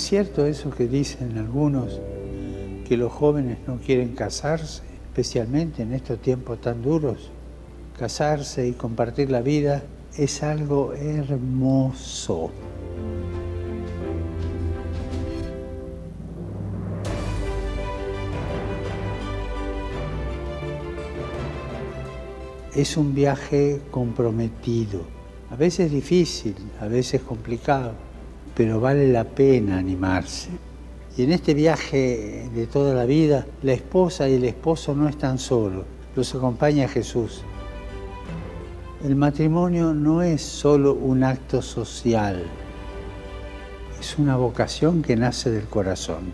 Es cierto eso que dicen algunos, que los jóvenes no quieren casarse, especialmente en estos tiempos tan duros. Casarse y compartir la vida es algo hermoso. Es un viaje comprometido, a veces difícil, a veces complicado, pero vale la pena animarse. Y en este viaje de toda la vida, la esposa y el esposo no están solos, los acompaña Jesús. El matrimonio no es solo un acto social, es una vocación que nace del corazón.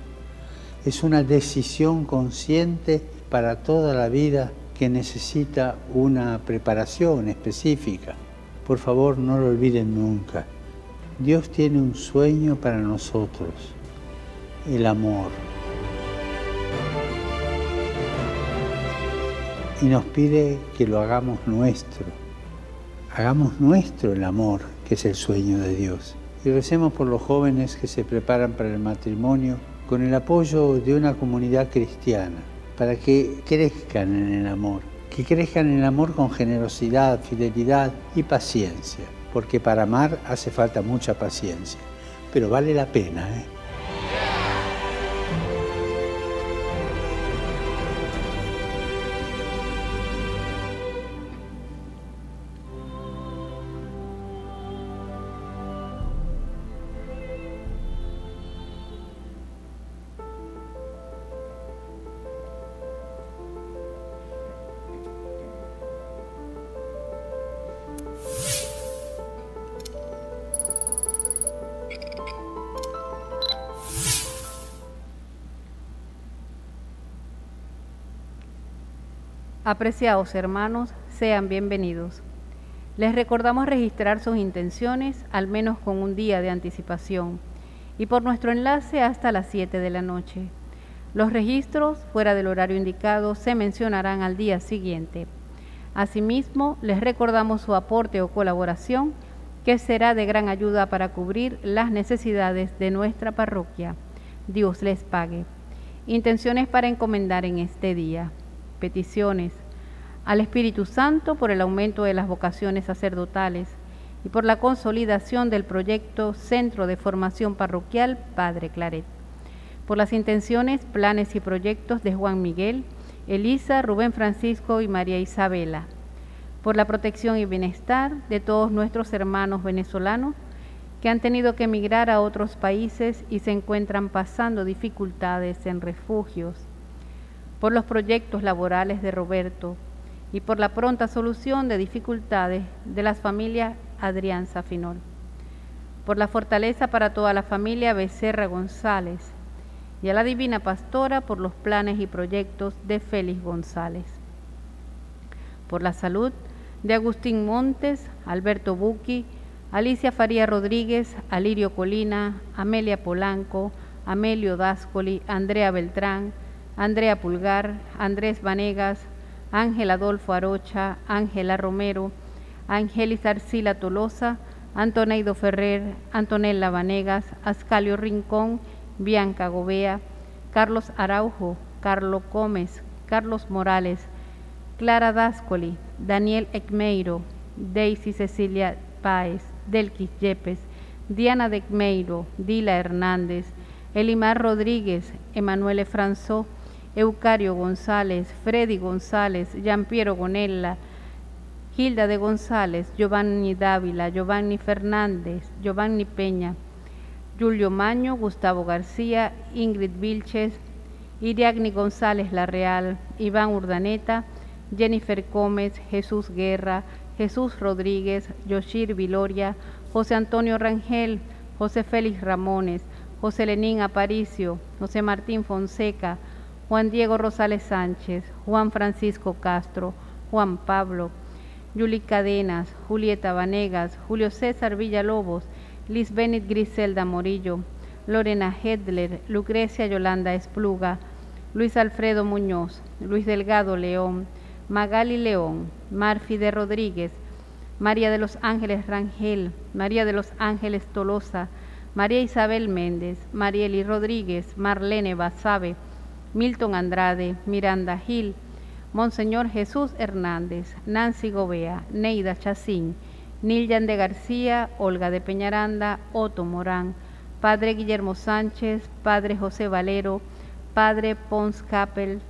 Es una decisión consciente para toda la vida que necesita una preparación específica. Por favor, no lo olviden nunca. Dios tiene un sueño para nosotros, el amor. Y nos pide que lo hagamos nuestro. Hagamos nuestro el amor, que es el sueño de Dios. Y recemos por los jóvenes que se preparan para el matrimonio con el apoyo de una comunidad cristiana, para que crezcan en el amor, que crezcan en el amor con generosidad, fidelidad y paciencia porque para amar hace falta mucha paciencia, pero vale la pena. ¿eh? Apreciados hermanos, sean bienvenidos. Les recordamos registrar sus intenciones al menos con un día de anticipación y por nuestro enlace hasta las 7 de la noche. Los registros fuera del horario indicado se mencionarán al día siguiente. Asimismo, les recordamos su aporte o colaboración que será de gran ayuda para cubrir las necesidades de nuestra parroquia. Dios les pague. Intenciones para encomendar en este día peticiones al Espíritu Santo por el aumento de las vocaciones sacerdotales y por la consolidación del proyecto Centro de Formación Parroquial Padre Claret, por las intenciones, planes y proyectos de Juan Miguel, Elisa, Rubén Francisco y María Isabela, por la protección y bienestar de todos nuestros hermanos venezolanos que han tenido que emigrar a otros países y se encuentran pasando dificultades en refugios, por los proyectos laborales de Roberto y por la pronta solución de dificultades de las familias Adrián Safinol, por la fortaleza para toda la familia Becerra González y a la Divina Pastora por los planes y proyectos de Félix González, por la salud de Agustín Montes, Alberto Buqui, Alicia Faría Rodríguez, Alirio Colina, Amelia Polanco, Amelio Dascoli, Andrea Beltrán, Andrea Pulgar, Andrés Vanegas, Ángel Adolfo Arocha, Ángela Romero, Angelis Arcila Tolosa, Antoneido Ferrer, Antonella Vanegas, Ascalio Rincón, Bianca Gobea, Carlos Araujo, Carlos Gómez, Carlos Morales, Clara Dascoli, Daniel Ecmeiro, Daisy Cecilia Páez, Delquis Yepes, Diana de Ecmeiro, Dila Hernández, Elimar Rodríguez, Emanuele Franzó, Eucario González, Freddy González, Piero Gonella, Hilda de González, Giovanni Dávila, Giovanni Fernández, Giovanni Peña, Julio Maño, Gustavo García, Ingrid Vilches, Iriagni González Larreal, Iván Urdaneta, Jennifer Gómez, Jesús Guerra, Jesús Rodríguez, Yoshir Viloria, José Antonio Rangel, José Félix Ramones, José Lenín Aparicio, José Martín Fonseca, Juan Diego Rosales Sánchez, Juan Francisco Castro, Juan Pablo, Yuli Cadenas, Julieta Vanegas, Julio César Villalobos, Liz Bennett Griselda Morillo, Lorena Hedler, Lucrecia Yolanda Espluga, Luis Alfredo Muñoz, Luis Delgado León, Magali León, Marfi de Rodríguez, María de los Ángeles Rangel, María de los Ángeles Tolosa, María Isabel Méndez, Marieli Rodríguez, Marlene Basabe, Milton Andrade, Miranda Gil, Monseñor Jesús Hernández, Nancy Gobea, Neida Chacín, Nilyan de García, Olga de Peñaranda, Otto Morán, Padre Guillermo Sánchez, Padre José Valero, Padre Pons Capel,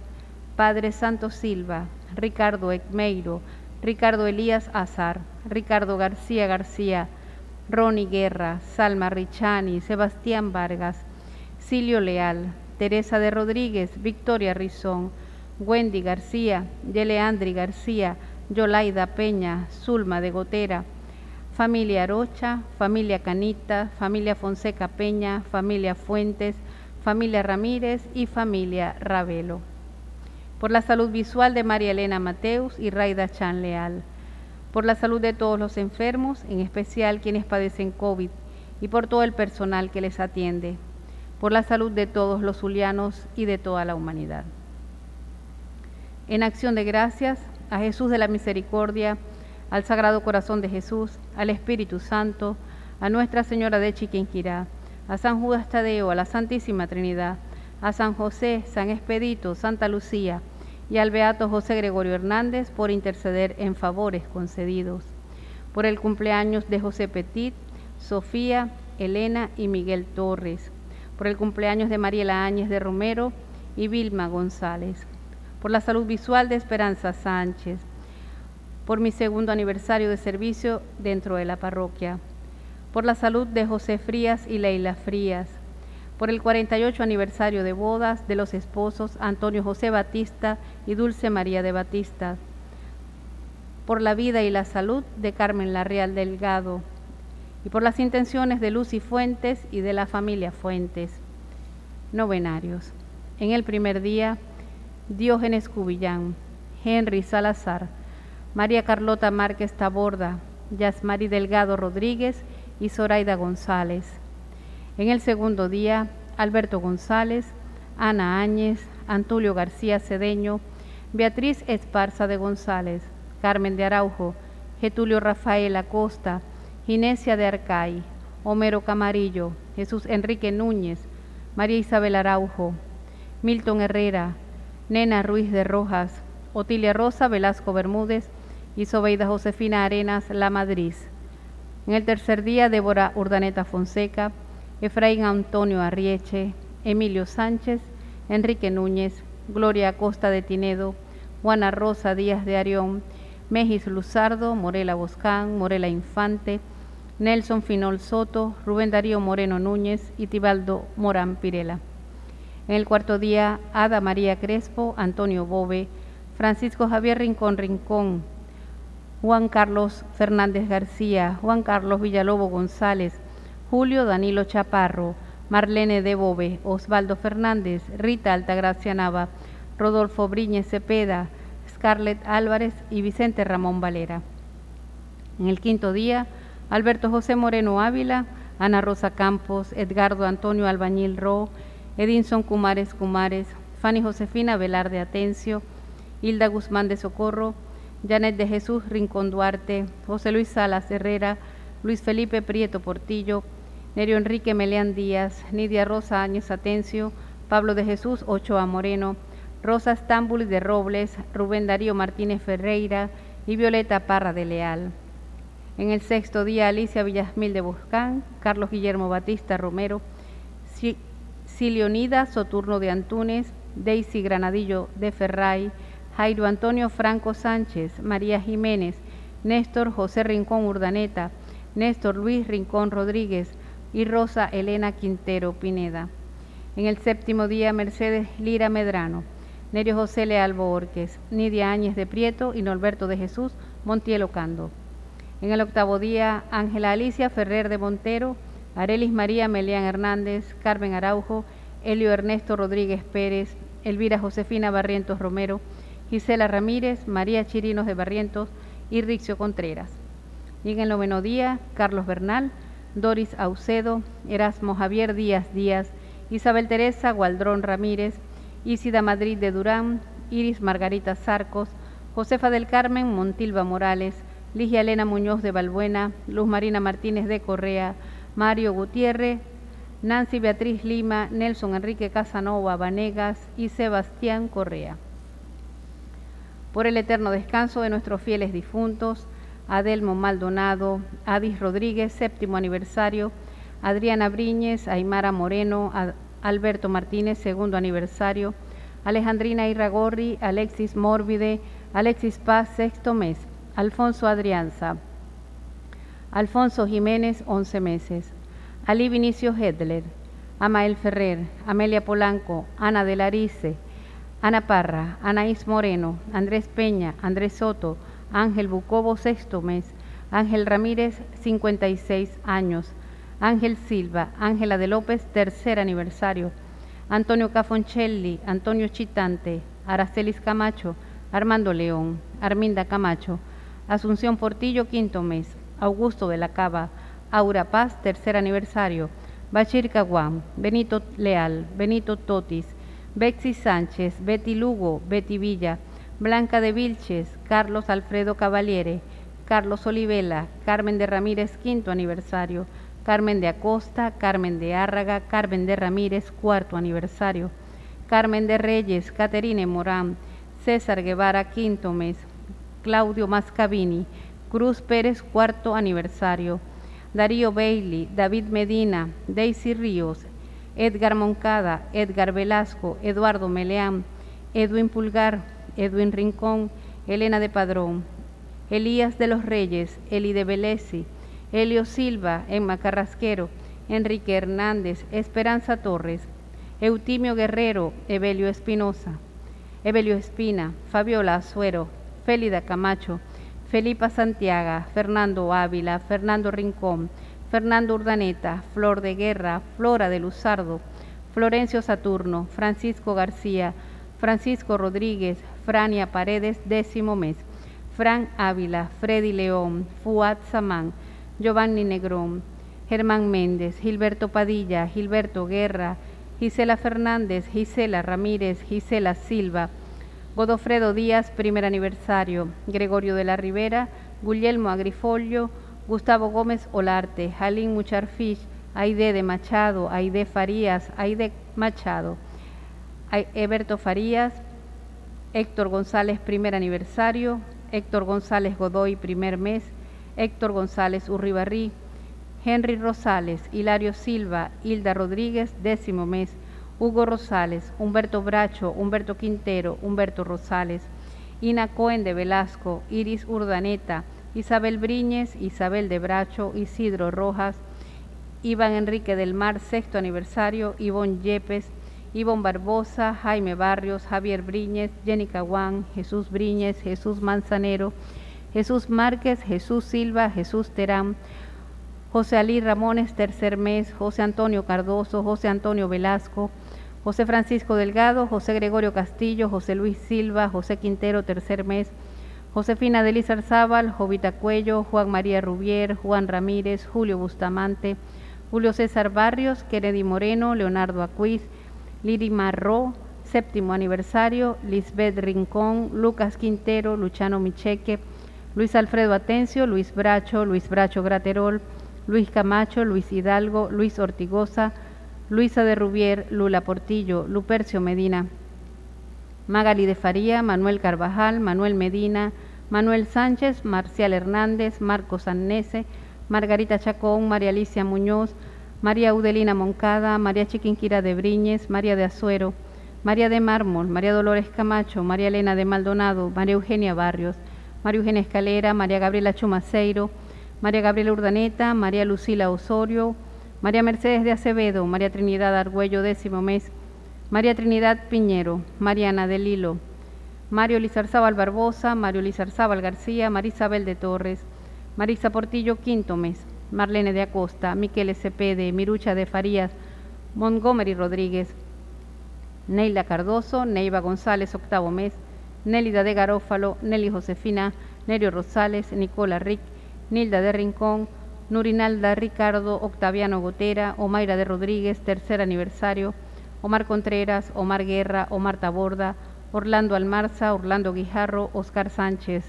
Padre Santo Silva, Ricardo Egmeiro, Ricardo Elías Azar, Ricardo García García, Ronnie Guerra, Salma Richani, Sebastián Vargas, Silio Leal, Teresa de Rodríguez, Victoria Rizón, Wendy García, Yeleandri García, Yolaida Peña, Zulma de Gotera, familia Arocha, familia Canita, familia Fonseca Peña, familia Fuentes, familia Ramírez y familia Ravelo. Por la salud visual de María Elena Mateus y Raida Chan Leal. Por la salud de todos los enfermos, en especial quienes padecen COVID, y por todo el personal que les atiende. Por la salud de todos los zulianos y de toda la humanidad. En acción de gracias a Jesús de la Misericordia, al Sagrado Corazón de Jesús, al Espíritu Santo, a Nuestra Señora de Chiquinquirá, a San Judas Tadeo, a la Santísima Trinidad, a San José, San Expedito, Santa Lucía y al Beato José Gregorio Hernández por interceder en favores concedidos. Por el cumpleaños de José Petit, Sofía, Elena y Miguel Torres. Por el cumpleaños de Mariela Áñez de Romero y Vilma González. Por la salud visual de Esperanza Sánchez por mi segundo aniversario de servicio dentro de la parroquia, por la salud de José Frías y Leila Frías, por el 48 aniversario de bodas de los esposos Antonio José Batista y Dulce María de Batista, por la vida y la salud de Carmen Larreal Delgado, y por las intenciones de Lucy Fuentes y de la familia Fuentes. Novenarios. En el primer día, Diógenes Cubillán, Henry Salazar, María Carlota Márquez Taborda, Yasmari Delgado Rodríguez y Zoraida González. En el segundo día, Alberto González, Ana Áñez, Antulio García Cedeño, Beatriz Esparza de González, Carmen de Araujo, Getulio Rafael Acosta, Ginesia de Arcay, Homero Camarillo, Jesús Enrique Núñez, María Isabel Araujo, Milton Herrera, Nena Ruiz de Rojas, Otilia Rosa Velasco Bermúdez, y Sobeida Josefina Arenas La Madrid. En el tercer día, Débora Urdaneta Fonseca, Efraín Antonio Arrieche, Emilio Sánchez, Enrique Núñez, Gloria Acosta de Tinedo, Juana Rosa Díaz de Arión, Mejis Luzardo, Morela Boscán, Morela Infante, Nelson Finol Soto, Rubén Darío Moreno Núñez y Tibaldo Morán Pirela. En el cuarto día, Ada María Crespo, Antonio Bobe, Francisco Javier Rincón Rincón, Juan Carlos Fernández García, Juan Carlos Villalobo González, Julio Danilo Chaparro, Marlene de Bobe, Osvaldo Fernández, Rita Altagracia Nava, Rodolfo Briñez Cepeda, Scarlett Álvarez y Vicente Ramón Valera. En el quinto día, Alberto José Moreno Ávila, Ana Rosa Campos, Edgardo Antonio Albañil Ro, Edinson Cumares Cumares, Fanny Josefina Velarde Atencio, Hilda Guzmán de Socorro, Janet de Jesús Rincón Duarte, José Luis Salas Herrera, Luis Felipe Prieto Portillo, Nerio Enrique Meleán Díaz, Nidia Rosa Áñez Atencio, Pablo de Jesús Ochoa Moreno, Rosa Estámbulis de Robles, Rubén Darío Martínez Ferreira y Violeta Parra de Leal. En el sexto día, Alicia Villasmil de Buscán, Carlos Guillermo Batista Romero, Silionida Soturno de Antúnez, Daisy Granadillo de Ferray, Jairo Antonio Franco Sánchez, María Jiménez, Néstor José Rincón Urdaneta, Néstor Luis Rincón Rodríguez y Rosa Elena Quintero Pineda. En el séptimo día, Mercedes Lira Medrano, Nerio José Leal Borges, Nidia Áñez de Prieto y Norberto de Jesús Montiel Ocando. En el octavo día, Ángela Alicia Ferrer de Montero, Arelis María Melián Hernández, Carmen Araujo, Helio Ernesto Rodríguez Pérez, Elvira Josefina Barrientos Romero, Gisela Ramírez, María Chirinos de Barrientos y Rixio Contreras. Y en el noveno día, Carlos Bernal, Doris Aucedo, Erasmo Javier Díaz Díaz, Isabel Teresa Gualdrón Ramírez, Isida Madrid de Durán, Iris Margarita Sarcos, Josefa del Carmen Montilva Morales, Ligia Elena Muñoz de Balbuena, Luz Marina Martínez de Correa, Mario Gutiérrez, Nancy Beatriz Lima, Nelson Enrique Casanova Vanegas y Sebastián Correa. Por el eterno descanso de nuestros fieles difuntos, Adelmo Maldonado, Adis Rodríguez, séptimo aniversario, Adriana Briñez, Aymara Moreno, Alberto Martínez, segundo aniversario, Alejandrina Irragorri, Alexis Mórbide, Alexis Paz, sexto mes, Alfonso Adrianza, Alfonso Jiménez, once meses, Ali Vinicio Hedler, Amael Ferrer, Amelia Polanco, Ana de Larice, Ana Parra, Anaís Moreno, Andrés Peña, Andrés Soto, Ángel Bucobo, sexto mes, Ángel Ramírez, 56 años, Ángel Silva, Ángela de López, tercer aniversario, Antonio Cafoncelli, Antonio Chitante, Aracelis Camacho, Armando León, Arminda Camacho, Asunción Portillo, quinto mes, Augusto de la Cava, Aura Paz, tercer aniversario, Bachir Caguán, Benito Leal, Benito Totis, Bexi Sánchez, Betty Lugo, Betty Villa, Blanca de Vilches, Carlos Alfredo Cavaliere, Carlos Olivela, Carmen de Ramírez, quinto aniversario, Carmen de Acosta, Carmen de Árraga, Carmen de Ramírez, cuarto aniversario, Carmen de Reyes, Caterine Morán, César Guevara, quinto mes, Claudio Mascavini, Cruz Pérez, cuarto aniversario, Darío Bailey, David Medina, Daisy Ríos, Edgar Moncada, Edgar Velasco, Eduardo Meleán, Edwin Pulgar, Edwin Rincón, Elena de Padrón, Elías de los Reyes, Eli de Helio Silva, Emma Carrasquero, Enrique Hernández, Esperanza Torres, Eutimio Guerrero, Evelio Espinosa, Evelio Espina, Fabiola Azuero, Félida Camacho, Felipa Santiago, Fernando Ávila, Fernando Rincón, Fernando Urdaneta, Flor de Guerra, Flora de Luzardo, Florencio Saturno, Francisco García, Francisco Rodríguez, Frania Paredes, décimo mes, Fran Ávila, Freddy León, Fuad Samán, Giovanni Negrón, Germán Méndez, Gilberto Padilla, Gilberto Guerra, Gisela Fernández, Gisela Ramírez, Gisela Silva, Godofredo Díaz, primer aniversario, Gregorio de la Rivera, Guglielmo Agrifolio, Gustavo Gómez Olarte, Jalín Mucharfich, Aide de Machado, Aide Farías, Aide Machado, Eberto Farías, Héctor González, primer aniversario, Héctor González Godoy, primer mes, Héctor González Urribarrí, Henry Rosales, Hilario Silva, Hilda Rodríguez, décimo mes, Hugo Rosales, Humberto Bracho, Humberto Quintero, Humberto Rosales, Ina Cohen de Velasco, Iris Urdaneta, Isabel Briñez, Isabel de Bracho, Isidro Rojas, Iván Enrique del Mar, sexto aniversario, Ivonne Yepes, Ivonne Barbosa, Jaime Barrios, Javier Briñez, Jenny Caguán, Jesús Briñez, Jesús Manzanero, Jesús Márquez, Jesús Silva, Jesús Terán, José Alí Ramones, tercer mes, José Antonio Cardoso, José Antonio Velasco, José Francisco Delgado, José Gregorio Castillo, José Luis Silva, José Quintero, tercer mes, Josefina Delizar Zábal, Jovita Cuello, Juan María Rubier, Juan Ramírez, Julio Bustamante, Julio César Barrios, Kennedy Moreno, Leonardo Acuiz, Liri Marró, séptimo aniversario, Lisbeth Rincón, Lucas Quintero, Luchano Micheque, Luis Alfredo Atencio, Luis Bracho, Luis Bracho Graterol, Luis Camacho, Luis Hidalgo, Luis Ortigosa, Luisa de Rubier, Lula Portillo, Lupercio Medina, Magali de Faría, Manuel Carvajal, Manuel Medina, Manuel Sánchez, Marcial Hernández, Marcos Annese, Margarita Chacón, María Alicia Muñoz, María Udelina Moncada, María Chiquinquira de Briñez, María de Azuero, María de Mármol, María Dolores Camacho, María Elena de Maldonado, María Eugenia Barrios, María Eugenia Escalera, María Gabriela Chumaceiro, María Gabriela Urdaneta, María Lucila Osorio, María Mercedes de Acevedo, María Trinidad Argüello, décimo mes, María Trinidad Piñero, Mariana del Hilo, Mario Lizarzábal Barbosa, Mario Lizarzábal García, Marisabel de Torres, Marisa Portillo, quinto mes, Marlene de Acosta, Miquel Cepede, Mirucha de Farías, Montgomery Rodríguez, Neila Cardoso, Neiva González, octavo mes, Nélida de Garófalo, Nelly Josefina, Nerio Rosales, Nicola Rick, Nilda de Rincón, Nurinalda Ricardo Octaviano Gotera, Omaira de Rodríguez, tercer aniversario, Omar Contreras, Omar Guerra, Omar Taborda, Orlando Almarza, Orlando Guijarro, Oscar Sánchez,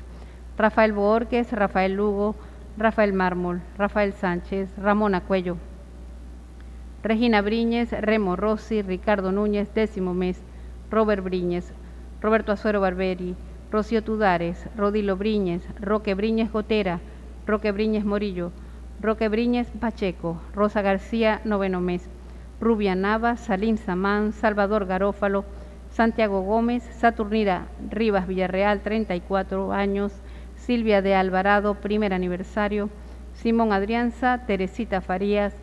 Rafael Boorques, Rafael Lugo, Rafael Mármol, Rafael Sánchez, Ramón Acuello, Regina Briñez, Remo Rossi, Ricardo Núñez, décimo mes, Robert Briñez, Roberto Azuero Barberi, Rocío Tudares, Rodilo Briñez, Roque Briñez Gotera, Roque Briñez Morillo, Roque Briñez Pacheco, Rosa García, noveno mes, Rubia Nava, Salín Samán, Salvador Garófalo, Santiago Gómez, Saturnida Rivas Villarreal, 34 años, Silvia de Alvarado, primer aniversario, Simón Adrianza, Teresita Farías,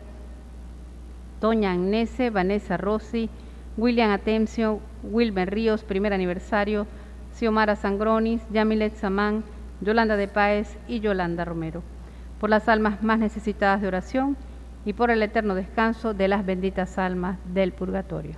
Toña Agnese, Vanessa Rossi, William Atemcio, Wilmer Ríos, primer aniversario, Xiomara Sangronis, Yamilet Samán, Yolanda de Páez y Yolanda Romero. Por las almas más necesitadas de oración y por el eterno descanso de las benditas almas del purgatorio.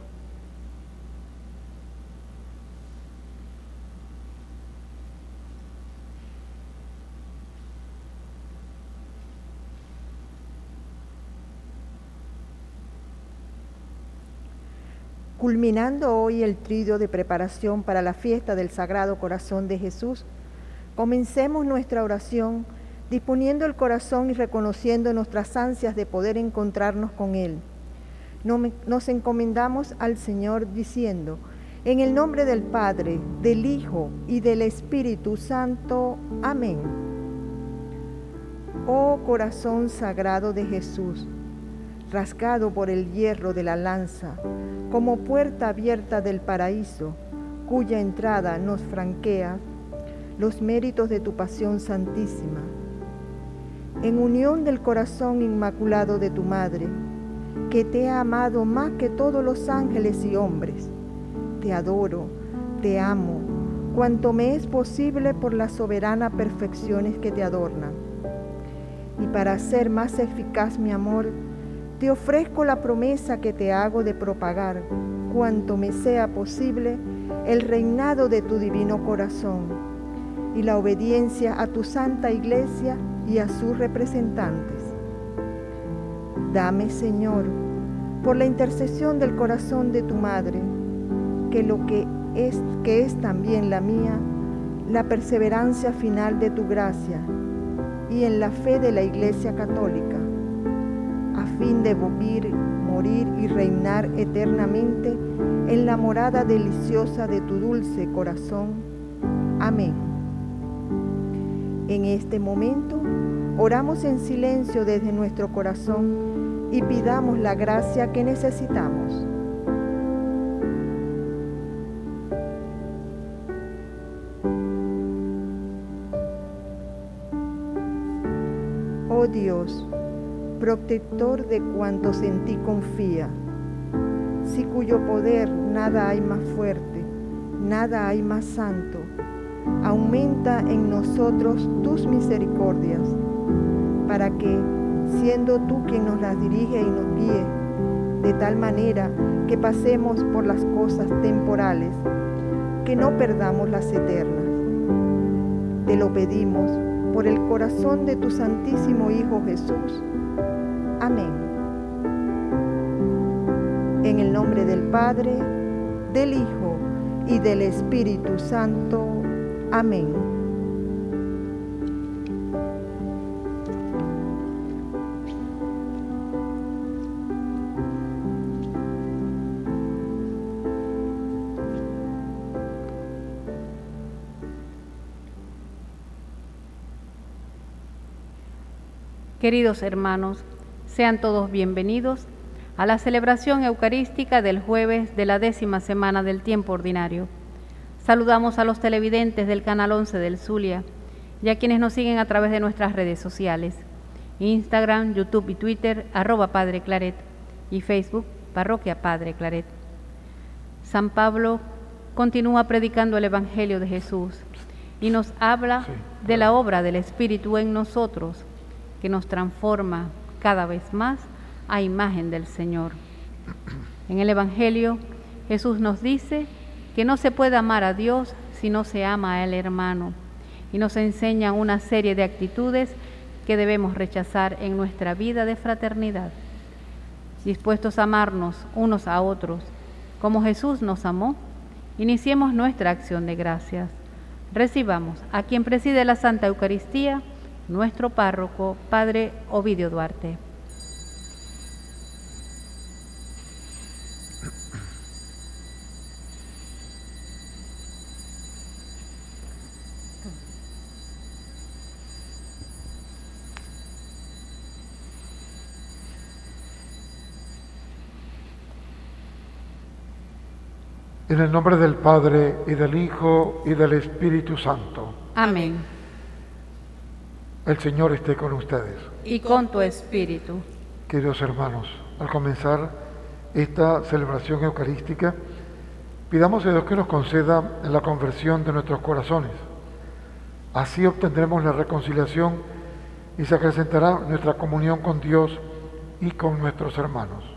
Culminando hoy el tridio de preparación para la fiesta del Sagrado Corazón de Jesús, comencemos nuestra oración disponiendo el corazón y reconociendo nuestras ansias de poder encontrarnos con Él. Nos encomendamos al Señor diciendo, en el nombre del Padre, del Hijo y del Espíritu Santo. Amén. Oh corazón sagrado de Jesús, rasgado por el hierro de la lanza, como puerta abierta del paraíso, cuya entrada nos franquea los méritos de tu pasión santísima. En unión del corazón inmaculado de tu Madre, que te ha amado más que todos los ángeles y hombres, te adoro, te amo, cuanto me es posible por las soberanas perfecciones que te adornan. Y para hacer más eficaz mi amor, te ofrezco la promesa que te hago de propagar, cuanto me sea posible, el reinado de tu divino corazón y la obediencia a tu santa iglesia y a sus representantes. Dame, Señor, por la intercesión del corazón de tu Madre, que lo que es, que es también la mía, la perseverancia final de tu gracia y en la fe de la Iglesia Católica fin de vivir, morir y reinar eternamente en la morada deliciosa de tu dulce corazón. Amén. En este momento, oramos en silencio desde nuestro corazón y pidamos la gracia que necesitamos. Oh Dios, protector de cuantos en ti confía, si cuyo poder nada hay más fuerte, nada hay más santo, aumenta en nosotros tus misericordias, para que, siendo tú quien nos las dirige y nos guíe, de tal manera que pasemos por las cosas temporales, que no perdamos las eternas. Te lo pedimos por el corazón de tu Santísimo Hijo Jesús, Amén. En el nombre del Padre, del Hijo y del Espíritu Santo. Amén. Queridos hermanos, sean todos bienvenidos a la celebración eucarística del jueves de la décima semana del tiempo ordinario. Saludamos a los televidentes del Canal 11 del Zulia y a quienes nos siguen a través de nuestras redes sociales, Instagram, YouTube y Twitter, arroba Padre Claret, y Facebook, Parroquia Padre Claret. San Pablo continúa predicando el Evangelio de Jesús y nos habla de la obra del Espíritu en nosotros, que nos transforma, cada vez más a imagen del Señor. En el Evangelio Jesús nos dice que no se puede amar a Dios si no se ama al hermano y nos enseña una serie de actitudes que debemos rechazar en nuestra vida de fraternidad. Dispuestos a amarnos unos a otros como Jesús nos amó, iniciemos nuestra acción de gracias. Recibamos a quien preside la Santa Eucaristía, nuestro párroco, Padre Ovidio Duarte. En el nombre del Padre y del Hijo y del Espíritu Santo. Amén. El Señor esté con ustedes. Y con tu espíritu. Queridos hermanos, al comenzar esta celebración eucarística, pidamos a Dios que nos conceda la conversión de nuestros corazones. Así obtendremos la reconciliación y se acrecentará nuestra comunión con Dios y con nuestros hermanos.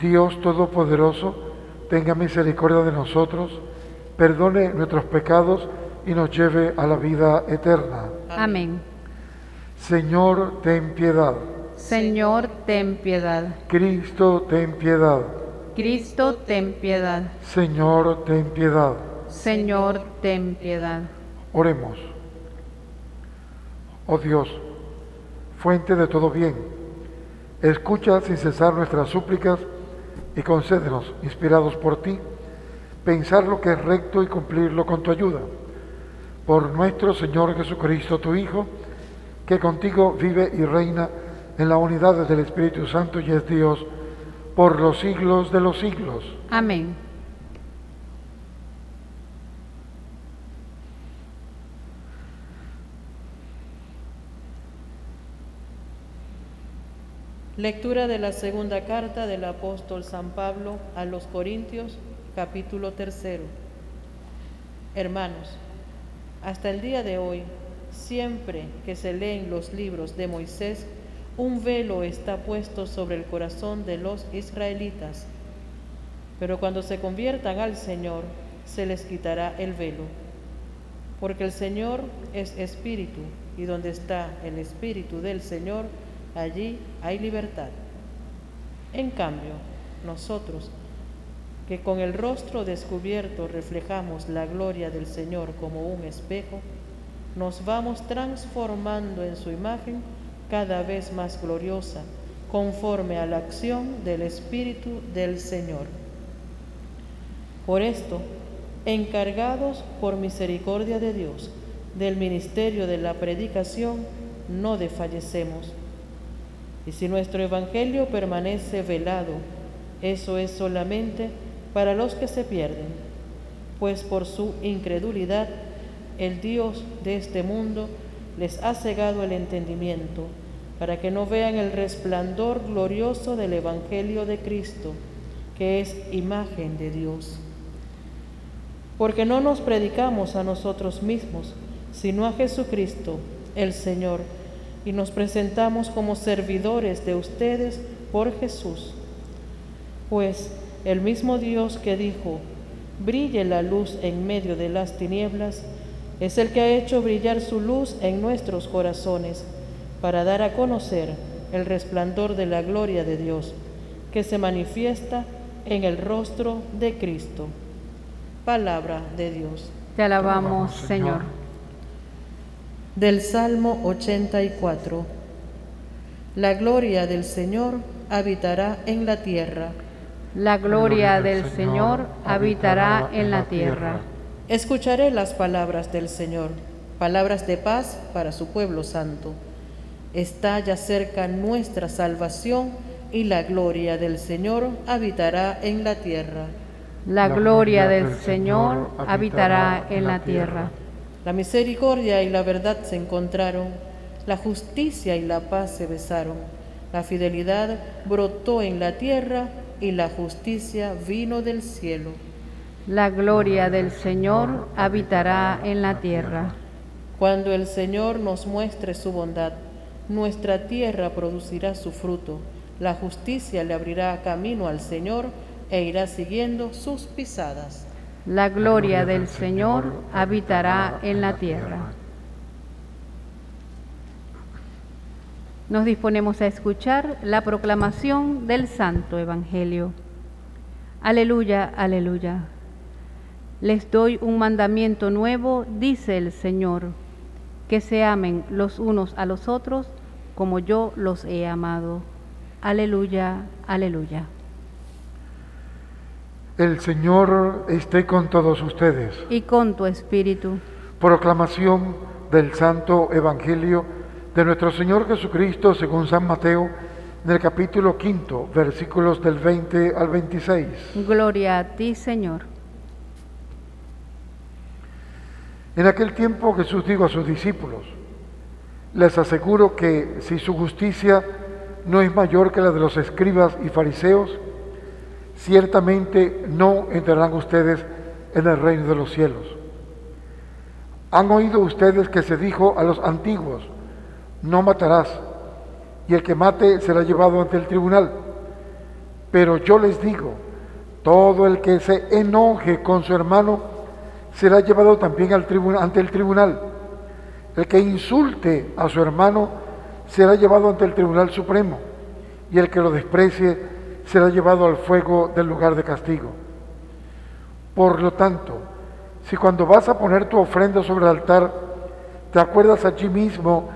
Dios Todopoderoso, tenga misericordia de nosotros, perdone nuestros pecados y nos lleve a la vida eterna. Amén. Señor, ten piedad. Señor, ten piedad. Cristo, ten piedad. Cristo, ten piedad. Señor, ten piedad. Señor, ten piedad. Oremos. Oh Dios, fuente de todo bien, escucha sin cesar nuestras súplicas y concédenos, inspirados por ti, pensar lo que es recto y cumplirlo con tu ayuda. Por nuestro Señor Jesucristo, tu Hijo, que contigo vive y reina en la unidad del Espíritu Santo y es Dios por los siglos de los siglos. Amén. Lectura de la segunda carta del apóstol San Pablo a los Corintios, capítulo tercero. Hermanos, hasta el día de hoy, siempre que se leen los libros de Moisés, un velo está puesto sobre el corazón de los israelitas. Pero cuando se conviertan al Señor, se les quitará el velo. Porque el Señor es espíritu, y donde está el espíritu del Señor, allí hay libertad. En cambio, nosotros, que con el rostro descubierto reflejamos la gloria del Señor como un espejo, nos vamos transformando en su imagen cada vez más gloriosa, conforme a la acción del Espíritu del Señor. Por esto, encargados por misericordia de Dios del ministerio de la predicación, no desfallecemos y si nuestro Evangelio permanece velado, eso es solamente para los que se pierden, pues por su incredulidad el Dios de este mundo les ha cegado el entendimiento, para que no vean el resplandor glorioso del Evangelio de Cristo, que es imagen de Dios. Porque no nos predicamos a nosotros mismos, sino a Jesucristo, el Señor, y nos presentamos como servidores de ustedes por Jesús. Pues el mismo Dios que dijo, brille la luz en medio de las tinieblas, es el que ha hecho brillar su luz en nuestros corazones para dar a conocer el resplandor de la gloria de Dios, que se manifiesta en el rostro de Cristo. Palabra de Dios. Te alabamos, Señor. Del Salmo 84. La gloria del Señor habitará en la tierra. La gloria del Señor habitará en la tierra. Escucharé las palabras del Señor, palabras de paz para su pueblo santo. Está ya cerca nuestra salvación y la gloria del Señor habitará en la tierra. La gloria del Señor habitará en la tierra. La misericordia y la verdad se encontraron, la justicia y la paz se besaron, la fidelidad brotó en la tierra y la justicia vino del cielo. La gloria del Señor habitará en la tierra. Cuando el Señor nos muestre su bondad, nuestra tierra producirá su fruto, la justicia le abrirá camino al Señor e irá siguiendo sus pisadas. La gloria del Señor habitará en la tierra. nos disponemos a escuchar la proclamación del Santo Evangelio. Aleluya, aleluya. Les doy un mandamiento nuevo, dice el Señor, que se amen los unos a los otros como yo los he amado. Aleluya, aleluya. El Señor esté con todos ustedes. Y con tu espíritu. Proclamación del Santo Evangelio de nuestro Señor Jesucristo según San Mateo, en el capítulo quinto, versículos del 20 al 26. Gloria a ti, Señor. En aquel tiempo Jesús dijo a sus discípulos, les aseguro que si su justicia no es mayor que la de los escribas y fariseos, ciertamente no entrarán ustedes en el reino de los cielos. Han oído ustedes que se dijo a los antiguos, no matarás, y el que mate será llevado ante el tribunal. Pero yo les digo, todo el que se enoje con su hermano será llevado también ante el tribunal. El que insulte a su hermano será llevado ante el Tribunal Supremo y el que lo desprecie será llevado al fuego del lugar de castigo. Por lo tanto, si cuando vas a poner tu ofrenda sobre el altar, te acuerdas allí mismo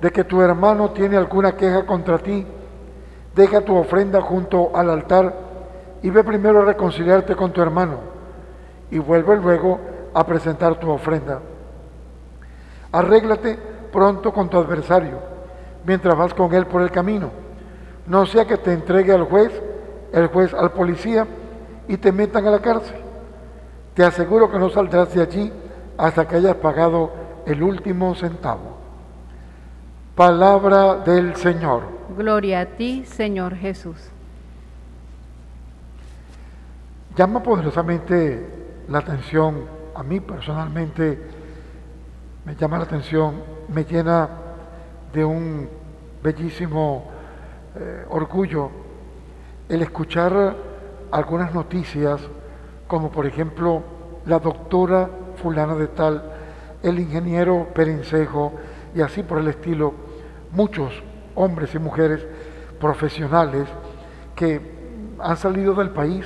de que tu hermano tiene alguna queja contra ti, deja tu ofrenda junto al altar y ve primero a reconciliarte con tu hermano y vuelve luego a presentar tu ofrenda. Arréglate pronto con tu adversario mientras vas con él por el camino. No sea que te entregue al juez, el juez al policía y te metan a la cárcel. Te aseguro que no saldrás de allí hasta que hayas pagado el último centavo. Palabra del Señor. Gloria a ti, Señor Jesús. Llama poderosamente la atención a mí personalmente me llama la atención, me llena de un bellísimo eh, orgullo el escuchar algunas noticias, como por ejemplo la doctora fulana de tal, el ingeniero Perencejo y así por el estilo, muchos hombres y mujeres profesionales que han salido del país,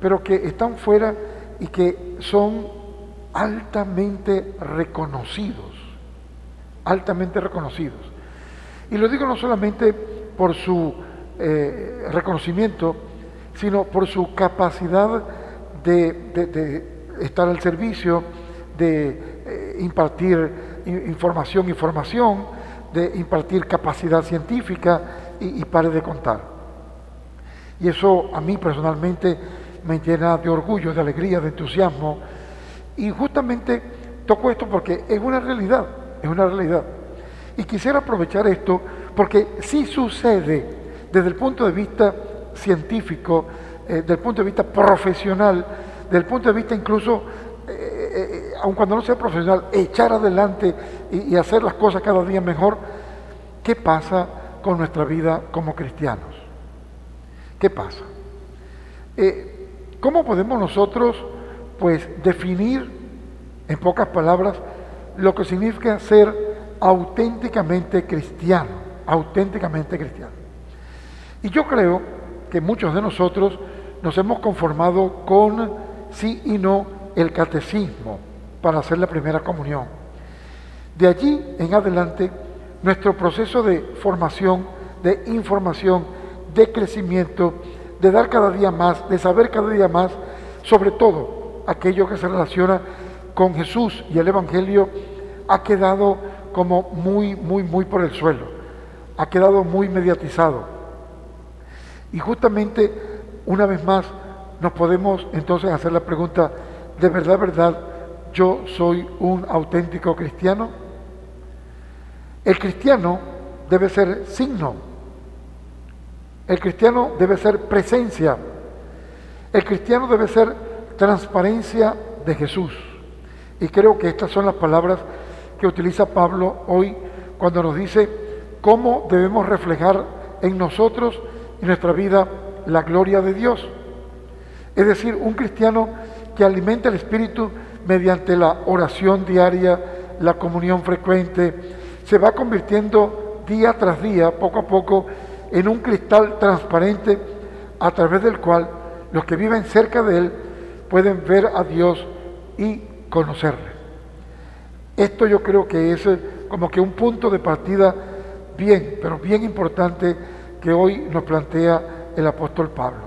pero que están fuera y que son altamente reconocidos, altamente reconocidos. Y lo digo no solamente por su eh, reconocimiento, sino por su capacidad de, estar al servicio, de eh, impartir información y formación, de impartir capacidad científica y, y pare de contar. Y eso a mí personalmente me llena de orgullo, de alegría, de entusiasmo, y justamente toco esto porque es una realidad, es una realidad. Y quisiera aprovechar esto porque sí sucede desde el punto de vista científico, eh, desde el punto de vista profesional, desde el punto de vista incluso, eh, eh, aun cuando no sea profesional, echar adelante y, hacer las cosas cada día mejor, ¿qué pasa con nuestra vida como cristianos? ¿Qué pasa? ¿Cómo podemos nosotros pues definir en pocas palabras lo que significa ser auténticamente cristiano, auténticamente cristiano. Y yo creo que muchos de nosotros nos hemos conformado con sí y no el catecismo para hacer la primera comunión. De allí en adelante, nuestro proceso de formación, de información, de crecimiento, de dar cada día más, de saber cada día más, sobre todo aquello que se relaciona con Jesús y el Evangelio ha quedado como muy, muy, muy por el suelo, ha quedado muy mediatizado. Y justamente, una vez más, nos podemos entonces hacer la pregunta, ¿de verdad, verdad, yo soy un auténtico cristiano? El cristiano debe ser signo, el cristiano debe ser presencia, el cristiano debe ser transparencia de Jesús. Y creo que estas son las palabras que utiliza Pablo hoy cuando nos dice cómo debemos reflejar en nosotros y nuestra vida la gloria de Dios. Es decir, un cristiano que alimenta el Espíritu mediante la oración diaria, la comunión frecuente, se va convirtiendo día tras día, poco a poco, en un cristal transparente a través del cual los que viven cerca de Él pueden ver a Dios y conocerle. Esto yo creo que es eh, como que un punto de partida bien, pero bien importante que hoy nos plantea el apóstol Pablo.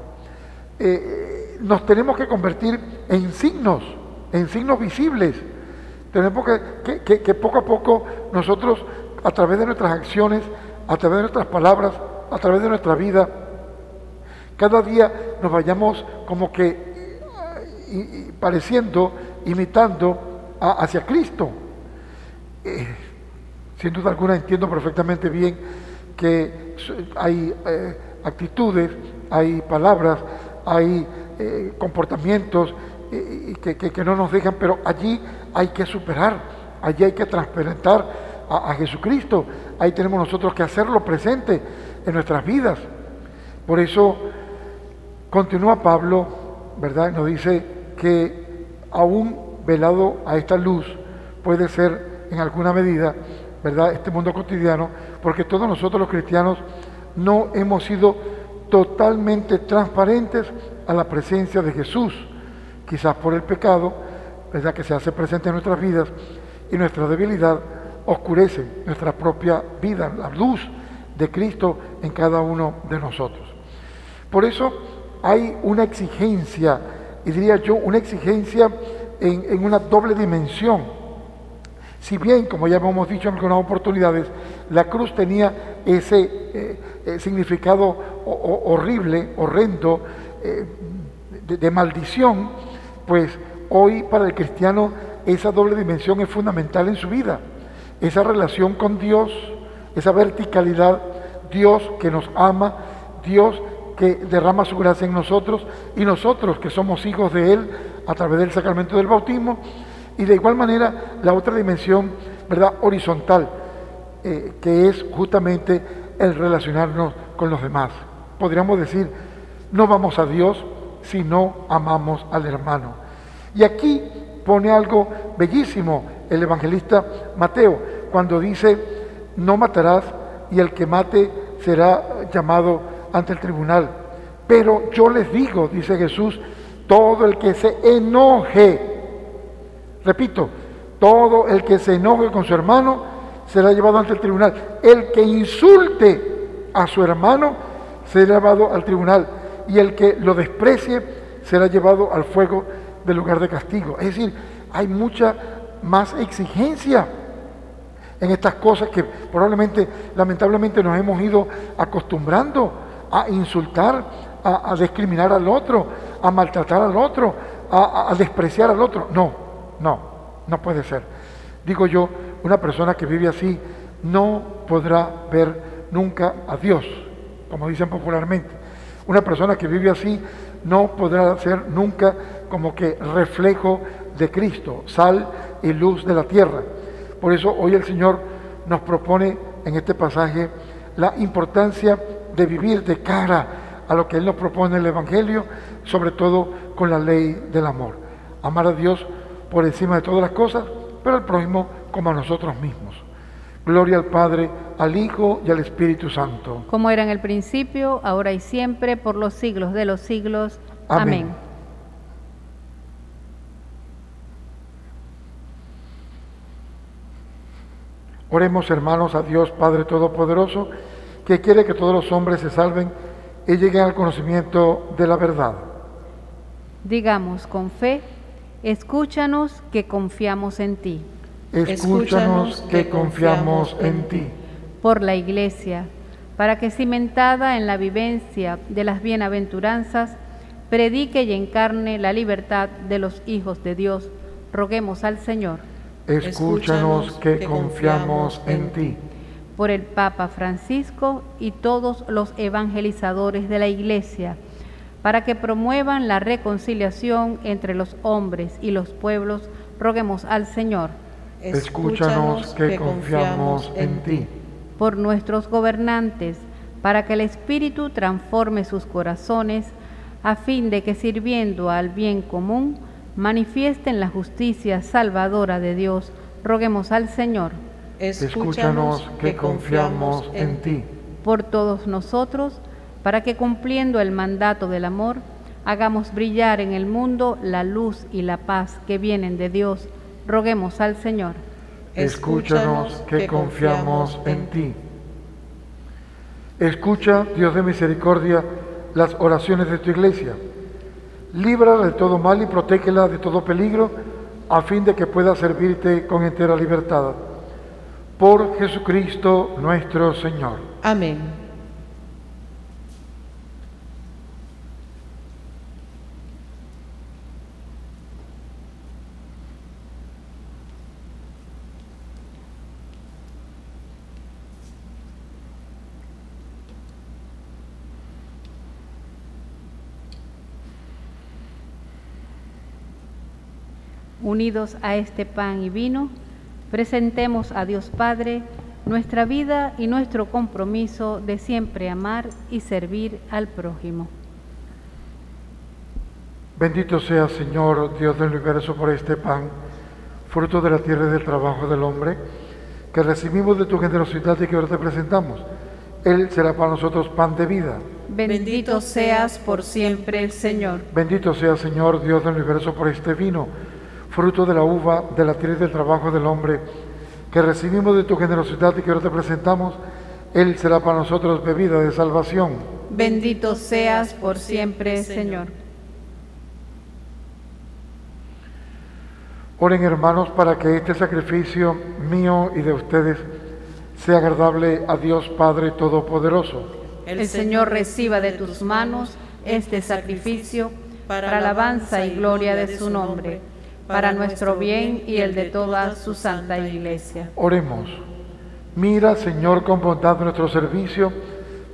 Eh, nos tenemos que convertir en signos, en signos visibles. Tenemos que, que poco a poco nosotros, a través de nuestras acciones, a través de nuestras palabras, a través de nuestra vida, cada día nos vayamos como que eh, pareciendo, imitando hacia Cristo. Eh, sin duda alguna entiendo perfectamente bien que hay eh, actitudes, hay palabras, hay comportamientos que, no nos dejan, pero allí hay que superar, allí hay que transparentar a, a Jesucristo, ahí tenemos nosotros que hacerlo presente en nuestras vidas. Por eso Continúa Pablo, ¿verdad? Nos dice que aún velado a esta luz puede ser en alguna medida, ¿verdad? Este mundo cotidiano, porque todos nosotros los cristianos no hemos sido totalmente transparentes a la presencia de Jesús, quizás por el pecado, ¿verdad? Que se hace presente en nuestras vidas y nuestra debilidad oscurece nuestra propia vida, la luz de Cristo en cada uno de nosotros. Por eso, hay una exigencia, y diría yo, una exigencia en, una doble dimensión. Si bien, como ya hemos dicho en algunas oportunidades, la cruz tenía ese eh, eh, significado horrible, horrendo, eh, de, maldición, pues hoy para el cristiano esa doble dimensión es fundamental en su vida. Esa relación con Dios, esa verticalidad, Dios que nos ama, Dios que derrama su gracia en nosotros y nosotros que somos hijos de Él a través del sacramento del bautismo y de igual manera la otra dimensión, ¿verdad?, horizontal, eh, que es justamente el relacionarnos con los demás. Podríamos decir, no vamos a Dios si no amamos al hermano. Y aquí pone algo bellísimo el evangelista Mateo, cuando dice, no matarás y el que mate será llamado ante el tribunal. Pero yo les digo, dice Jesús, todo el que se enoje, repito, todo el que se enoje con su hermano será llevado ante el tribunal. El que insulte a su hermano será llevado al tribunal. Y el que lo desprecie será llevado al fuego del lugar de castigo. Es decir, hay mucha más exigencia en estas cosas que probablemente, lamentablemente, nos hemos ido acostumbrando a insultar, a, discriminar al otro, a maltratar al otro, a, a despreciar al otro. No, no, no puede ser. Digo yo, una persona que vive así no podrá ver nunca a Dios, como dicen popularmente. Una persona que vive así no podrá ser nunca como que reflejo de Cristo, sal y luz de la tierra. Por eso hoy el Señor nos propone en este pasaje la importancia de vivir de cara a lo que Él nos propone en el Evangelio, sobre todo con la ley del amor. Amar a Dios por encima de todas las cosas, pero al prójimo como a nosotros mismos. Gloria al Padre, al Hijo y al Espíritu Santo. Como era en el principio, ahora y siempre, por los siglos de los siglos. Amén. Oremos hermanos a Dios Padre Todopoderoso que quiere que todos los hombres se salven y lleguen al conocimiento de la verdad. Digamos con fe, escúchanos que confiamos en ti. Escúchanos que confiamos en ti. Por la Iglesia, para que cimentada en la vivencia de las bienaventuranzas, predique y encarne la libertad de los hijos de Dios, roguemos al Señor. Escúchanos que confiamos en ti por el Papa Francisco y todos los evangelizadores de la Iglesia, para que promuevan la reconciliación entre los hombres y los pueblos, roguemos al Señor. Escúchanos que confiamos en ti. Por nuestros gobernantes, para que el Espíritu transforme sus corazones, a fin de que sirviendo al bien común, manifiesten la justicia salvadora de Dios, roguemos al Señor escúchanos que confiamos en ti. Por todos nosotros, para que cumpliendo el mandato del amor, hagamos brillar en el mundo la luz y la paz que vienen de Dios. Roguemos al Señor. Escúchanos que confiamos en ti. Escucha, Dios de misericordia, las oraciones de tu iglesia. Líbrala de todo mal y protégela de todo peligro, a fin de que pueda servirte con entera libertad. Por Jesucristo nuestro Señor. Amén. Unidos a este pan y vino, presentemos a Dios Padre nuestra vida y nuestro compromiso de siempre amar y servir al prójimo. Bendito sea, Señor, Dios del universo, por este pan, fruto de la tierra y del trabajo del hombre, que recibimos de tu generosidad y que ahora te presentamos. Él será para nosotros pan de vida. Bendito seas por siempre, Señor. Bendito sea, Señor, Dios del universo, por este vino fruto de la uva, de la tierra y del trabajo del hombre, que recibimos de tu generosidad y que ahora te presentamos, Él será para nosotros bebida de salvación. Bendito seas por siempre, Señor. Oren hermanos para que este sacrificio mío y de ustedes sea agradable a Dios Padre Todopoderoso. El Señor reciba de tus manos este sacrificio para alabanza y gloria de su nombre para nuestro bien y el de toda su santa iglesia. Oremos. Mira, Señor, con bondad nuestro servicio,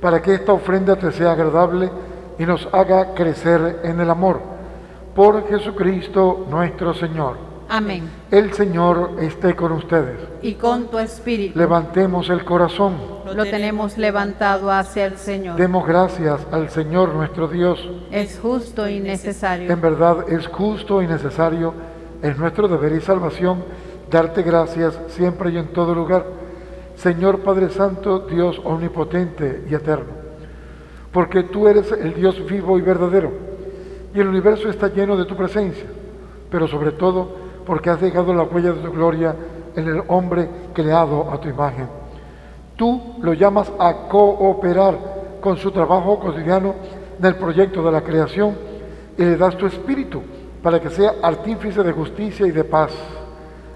para que esta ofrenda te sea agradable y nos haga crecer en el amor. Por Jesucristo nuestro Señor. Amén. El Señor esté con ustedes. Y con tu espíritu. Levantemos el corazón. Lo tenemos levantado hacia el Señor. Demos gracias al Señor nuestro Dios. Es justo y necesario. En verdad es justo y necesario es nuestro deber y salvación darte gracias siempre y en todo lugar, Señor Padre Santo, Dios omnipotente y eterno, porque tú eres el Dios vivo y verdadero, y el universo está lleno de tu presencia, pero sobre todo porque has dejado la huella de tu gloria en el hombre creado a tu imagen. Tú lo llamas a cooperar con su trabajo cotidiano en el proyecto de la creación y le das tu espíritu para que sea artífice de justicia y de paz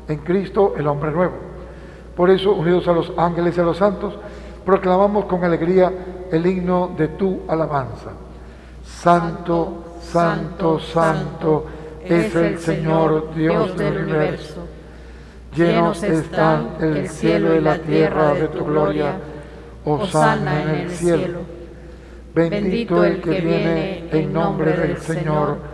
en Cristo el hombre nuevo. Por eso, unidos a los ángeles y a los santos, proclamamos con alegría el himno de tu alabanza. Santo, santo, santo es el Señor Dios del universo. Llenos están el cielo y la tierra de tu gloria. Osana en el cielo. Bendito el que viene en nombre del Señor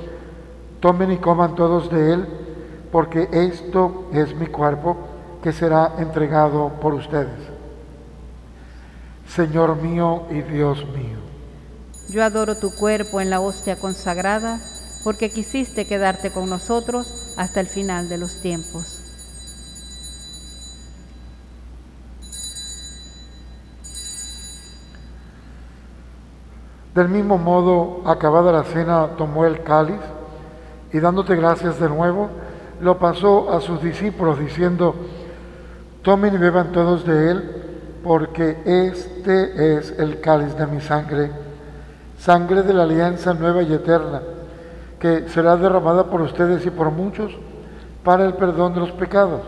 tomen y coman todos de él, porque esto es mi cuerpo que será entregado por ustedes. Señor mío y Dios mío. Yo adoro tu cuerpo en la hostia consagrada, porque quisiste quedarte con nosotros hasta el final de los tiempos. Del mismo modo, acabada la cena, tomó el cáliz y dándote gracias de nuevo, lo pasó a sus discípulos diciendo, tomen y beban todos de él, porque este es el cáliz de mi sangre, sangre de la alianza nueva y eterna, que será derramada por ustedes y por muchos para el perdón de los pecados.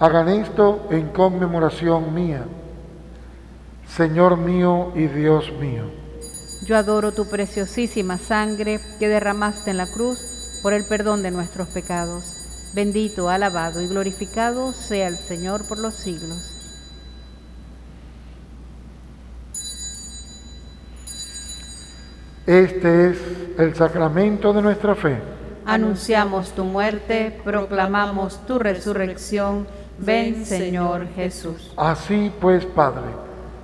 Hagan esto en conmemoración mía, Señor mío y Dios mío. Yo adoro tu preciosísima sangre que derramaste en la cruz por el perdón de nuestros pecados. Bendito, alabado y glorificado sea el Señor por los siglos. Este es el sacramento de nuestra fe. Anunciamos tu muerte, proclamamos tu resurrección. Ven, Señor Jesús. Así pues, Padre,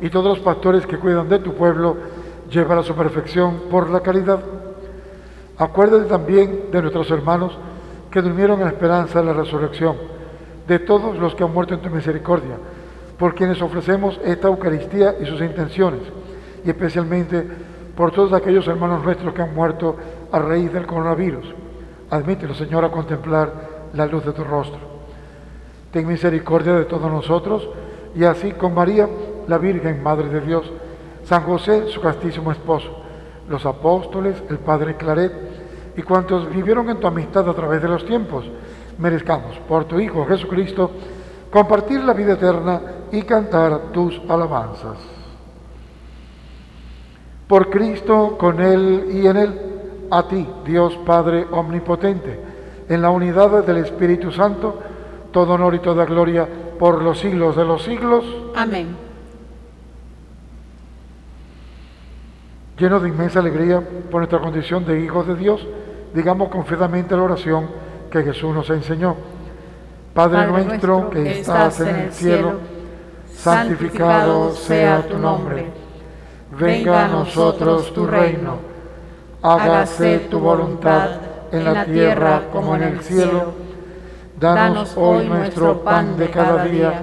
y todos los pastores que cuidan de tu pueblo, lleva a su perfección por la caridad. Acuérdate también de nuestros hermanos que durmieron en esperanza de la resurrección, de todos los que han muerto en tu misericordia, por quienes ofrecemos esta Eucaristía y sus intenciones y especialmente por todos aquellos hermanos nuestros que han muerto a raíz del coronavirus. Admítelo, Señor, a contemplar la luz de tu rostro. Ten misericordia de todos nosotros y así con María, la Virgen, Madre de Dios, San José, su castísimo esposo, los apóstoles, el Padre Claret y cuantos vivieron en tu amistad a través de los tiempos, merezcamos por tu Hijo Jesucristo compartir la vida eterna y cantar tus alabanzas por Cristo, con Él y en Él, a ti, Dios Padre Omnipotente, en la unidad del Espíritu Santo, todo honor y toda gloria por los siglos de los siglos. Amén. Lleno de inmensa alegría por nuestra condición de hijos de Dios, digamos confiadamente la oración que Jesús nos enseñó. Padre, nuestro que estás en el cielo, santificado sea tu nombre. venga a nosotros tu reino, hágase tu voluntad en la tierra como en el cielo. Danos hoy nuestro pan de cada día,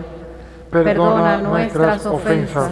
perdona nuestras ofensas,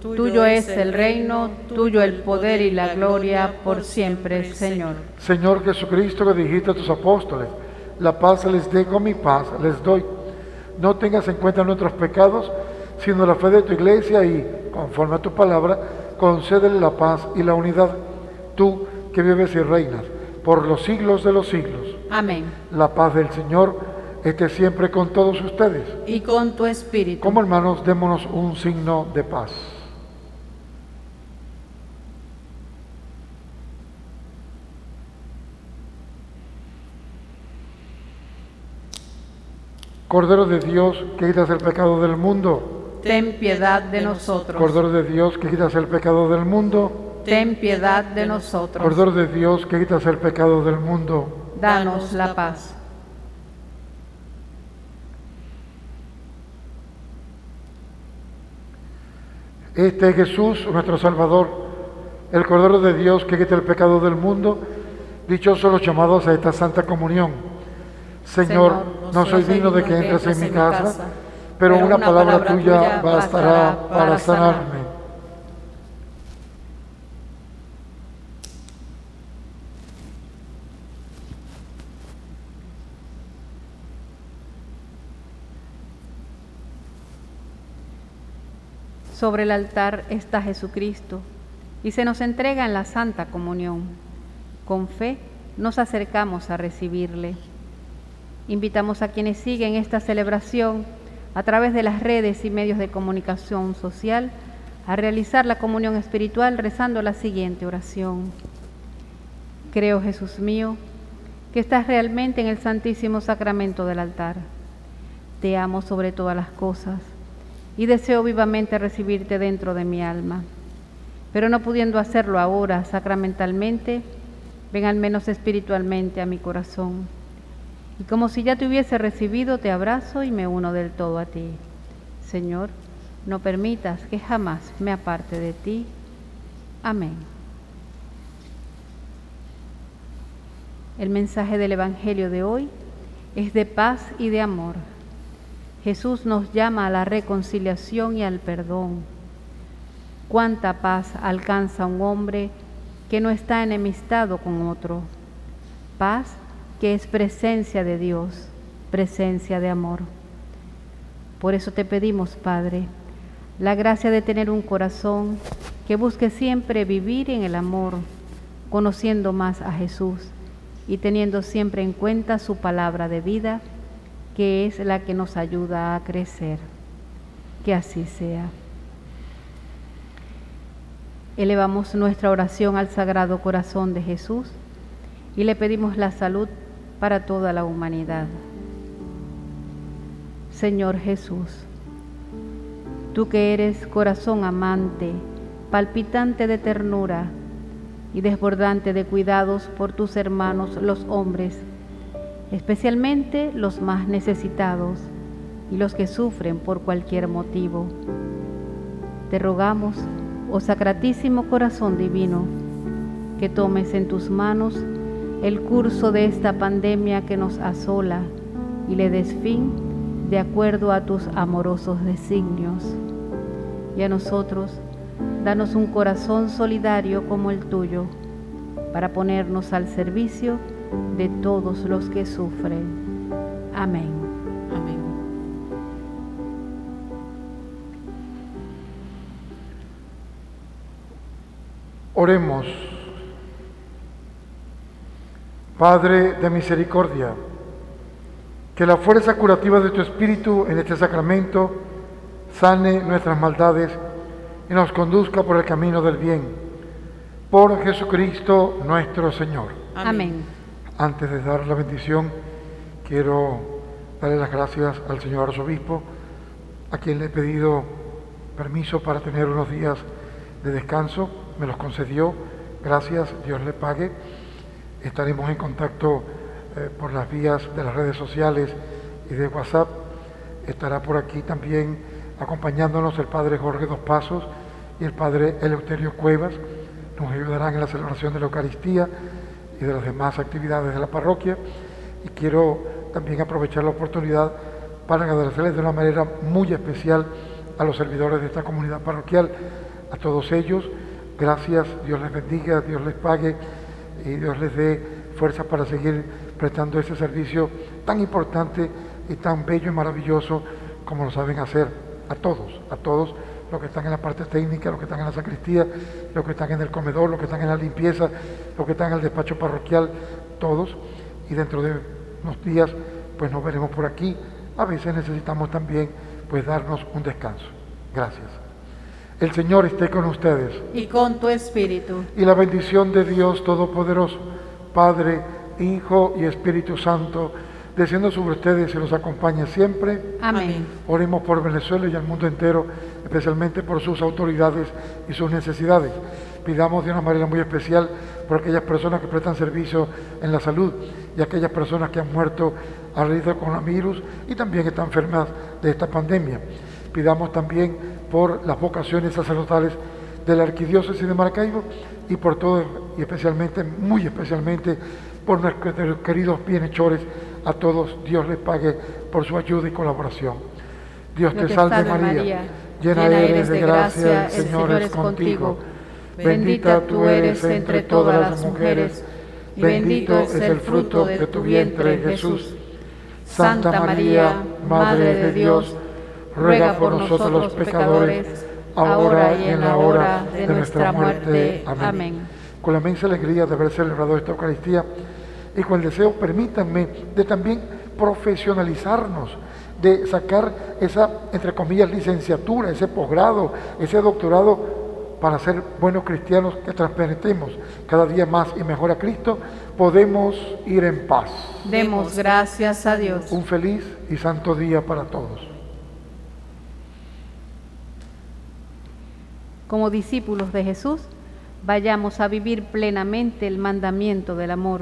Tuyo es el reino, tuyo el poder y la gloria por siempre, Señor. Señor Jesucristo, que dijiste a tus apóstoles, la paz les dejo, mi paz les doy. No tengas en cuenta nuestros pecados, sino la fe de tu iglesia y, conforme a tu palabra, concédele la paz y la unidad, tú que vives y reinas por los siglos de los siglos. Amén. La paz del Señor esté siempre con todos ustedes. Y con tu espíritu. Como hermanos, démonos un signo de paz. Cordero de Dios, que quitas el pecado del mundo, ten piedad de nosotros. Cordero de Dios, que quitas el pecado del mundo, ten piedad de nosotros. Cordero de Dios, que quitas el pecado del mundo, danos la paz. Este es Jesús, nuestro Salvador, el Cordero de Dios que quita el pecado del mundo. Dichosos los llamados a esta santa comunión. Señor, no soy digno de que entres en mi casa pero, una, palabra, tuya bastará para sanarme. Sobre el altar está Jesucristo y se nos entrega en la Santa Comunión. Con fe nos acercamos a recibirle. Invitamos a quienes siguen esta celebración a través de las redes y medios de comunicación social a realizar la comunión espiritual rezando la siguiente oración. Creo, Jesús mío, que estás realmente en el santísimo sacramento del altar. Te amo sobre todas las cosas y deseo vivamente recibirte dentro de mi alma. Pero no pudiendo hacerlo ahora sacramentalmente, ven al menos espiritualmente a mi corazón Y como si ya te hubiese recibido, te abrazo y me uno del todo a ti. Señor, no permitas que jamás me aparte de ti. Amén. El mensaje del Evangelio de hoy es de paz y de amor. Jesús nos llama a la reconciliación y al perdón. Cuánta paz alcanza un hombre que no está enemistado con otro. Paz que es presencia de Dios, presencia de amor. Por eso te pedimos, Padre, la gracia de tener un corazón que busque siempre vivir en el amor, conociendo más a Jesús y teniendo siempre en cuenta su palabra de vida, que es la que nos ayuda a crecer. Que así sea. Elevamos nuestra oración al Sagrado Corazón de Jesús y le pedimos la salud para toda la humanidad. Señor Jesús, tú que eres corazón amante, palpitante de ternura y desbordante de cuidados por tus hermanos los hombres, especialmente los más necesitados y los que sufren por cualquier motivo. Te rogamos, oh Sacratísimo Corazón Divino, que tomes en tus manos el curso de esta pandemia que nos asola y le des fin de acuerdo a tus amorosos designios. Y a nosotros, danos un corazón solidario como el tuyo, para ponernos al servicio de todos los que sufren. Amén. Amén. Oremos. Padre de misericordia, que la fuerza curativa de tu Espíritu en este sacramento sane nuestras maldades y nos conduzca por el camino del bien. Por Jesucristo nuestro Señor. Amén. Antes de dar la bendición, quiero darle las gracias al señor arzobispo, a quien le he pedido permiso para tener unos días de descanso. Me los concedió. Gracias, Dios le pague. Estaremos en contacto eh, por las vías de las redes sociales y de WhatsApp. Estará por aquí también acompañándonos el Padre Jorge Dos Pasos y el Padre Eleuterio Cuevas. Nos ayudarán en la celebración de la Eucaristía y de las demás actividades de la parroquia. Y quiero también aprovechar la oportunidad para agradecerles de una manera muy especial a los servidores de esta comunidad parroquial, a todos ellos. Gracias, Dios les bendiga, Dios les pague y Dios les dé fuerza para seguir prestando ese servicio tan importante y tan bello y maravilloso como lo saben hacer a todos, a todos los que están en la parte técnica, los que están en la sacristía, los que están en el comedor, los que están en la limpieza, los que están en el despacho parroquial, todos. Y dentro de unos días, pues nos veremos por aquí. A veces necesitamos también, pues, darnos un descanso. Gracias. El Señor esté con ustedes. Y con tu espíritu. Y la bendición de Dios Todopoderoso, Padre, Hijo y Espíritu Santo, descienda sobre ustedes y los acompañe siempre. Amén. Oremos por Venezuela y el mundo entero, especialmente por sus autoridades y sus necesidades. Pidamos de una manera muy especial por aquellas personas que prestan servicio en la salud y aquellas personas que han muerto a raíz del coronavirus y también están enfermas de esta pandemia. Pidamos también por las vocaciones sacerdotales de la Arquidiócesis de Maracaibo y por todo, y especialmente, muy especialmente, por nuestros queridos bienhechores, a todos Dios les pague por su ayuda y colaboración. Dios te salve María, llena eres de gracia, el Señor es contigo. Bendita tú eres entre todas las mujeres, y bendito es el fruto de tu vientre, Jesús. Santa María, Madre de Dios, ruega por nosotros los pecadores, ahora y en la hora de nuestra muerte. Amén. Con la inmensa alegría de haber celebrado esta Eucaristía y con el deseo, permítanme, de también profesionalizarnos, de sacar esa, entre comillas, licenciatura, ese posgrado, ese doctorado para ser buenos cristianos que transparentemos cada día más y mejor a Cristo, podemos ir en paz. Demos gracias a Dios. Un feliz y santo día para todos. Como discípulos de Jesús, vayamos a vivir plenamente el mandamiento del amor.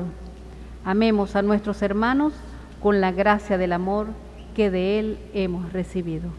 Amemos a nuestros hermanos con la gracia del amor que de Él hemos recibido.